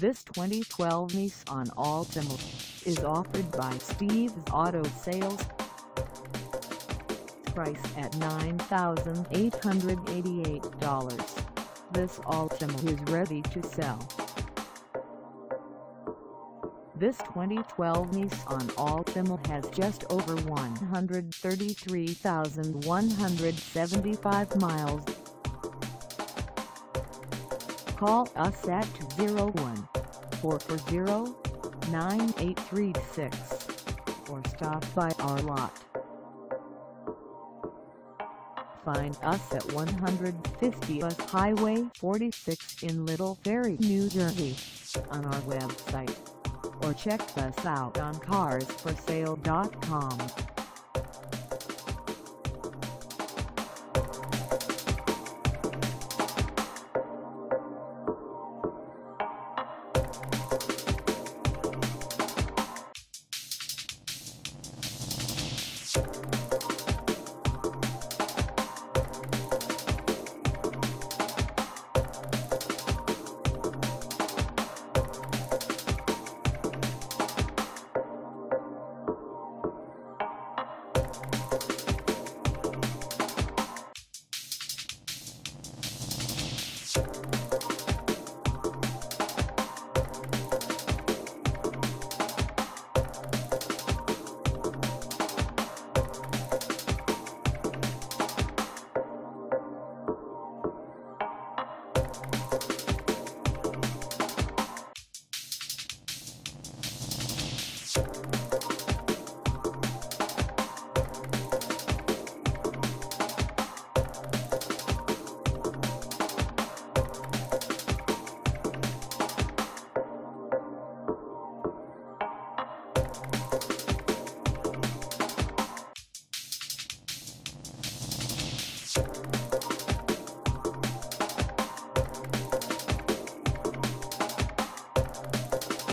This 2012 Nissan Altima is offered by Steve's Auto Sales. Price at $9,888. This Altima is ready to sell. This 2012 Nissan Altima has just over 133,175 miles. Call us at 201-440-9836 or stop by our lot. Find us at 150 US Highway 46 in Little Ferry, New Jersey on our website or check us out on carsforsale.com.